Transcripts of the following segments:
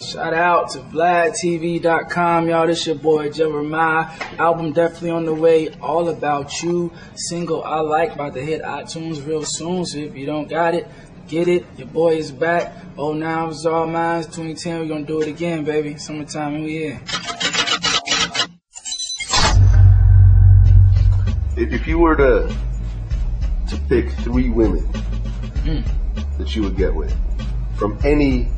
Shout out to VladTV.com, y'all. This your boy Jeremih. Album definitely on the way. All about you. Single I like about to hit iTunes real soon. So if you don't got it, get it. Your boy is back. Oh, now it's all mine. 2010. We're gonna do it again, baby. Summertime and we here. If, if you were to to pick three women Mm. that you would get with from any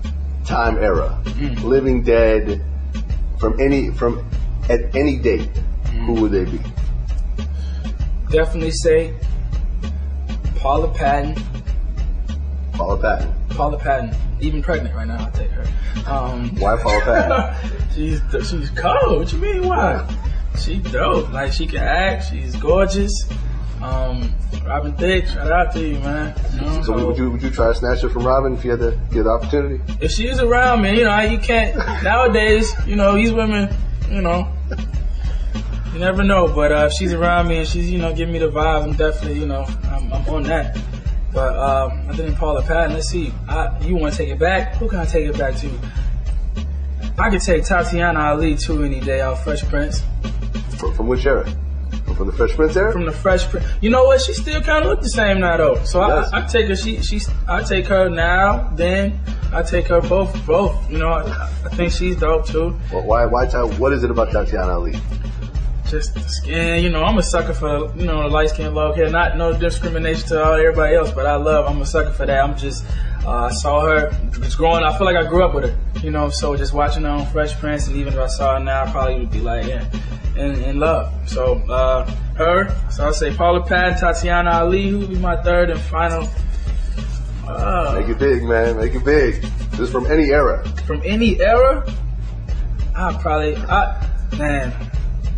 time era, Mm. living, dead, from any from at any date, Mm. who would they be? Definitely say Paula Patton. Paula Patton. Paula Patton. Even pregnant right now, I'll take her. Um, Why Paula Patton? she's she's cold. What you mean? Why? She dope. Like she can act. She's gorgeous. Um, Robin Thicke, shout out to you, man. You know, so would you would you try to snatch her from Robin if you had the get the opportunity? if she's around me, you know, you can't nowadays. You know, these women, you know, you never know. But uh, if she's around me and she's, you know, giving me the vibes, I'm definitely, you know, I'm, I'm on that. But um, other than Paula Patton, let's see. I, you want to take it back? Who can I take it back to? I could take Tatiana Ali too any day out Fresh Prince. From, from which era? From, the Fresh Prince era? From the Fresh Prince. You know what? She still kind of look the same now though. So I, I take her. She she's. I take her now. Then I take her both. Both. You know. I, I think she's dope too. Well, why why what is it about Tatiana Ali? Just the skin. You know. I'm a sucker for you know light skin, long hair. Not no discrimination to all everybody else, but I love. I'm a sucker for that. I'm just. Uh, I saw her just growing. I feel like I grew up with her. You know. So just watching her on Fresh Prince, and even if I saw her now, I probably would be like, yeah, in, in love. So uh, her. So I say Paula Patton, Tatiana Ali, who would be my third and final. Uh, Make it big, man. Make it big. This is from any era. from any era, I probably, I man,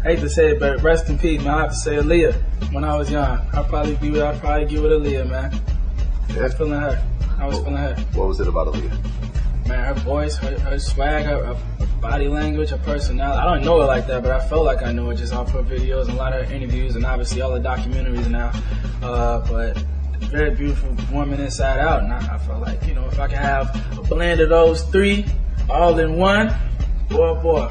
I hate to say it, but rest in peace, man. I have to say Aaliyah. When I was young, I'd probably be, I'd probably give it Aaliyah, man. I Yeah. feeling her. I was feeling her. What was it about Aaliyah? Man, her voice, her, her swag, her, her body language, her personality. I don't know her like that, but I felt like I knew her just off her videos and a lot of her interviews and obviously all the documentaries now. Uh, but very beautiful woman inside out. And I, I felt like, you know, if I could have a blend of those three all in one, boy, boy.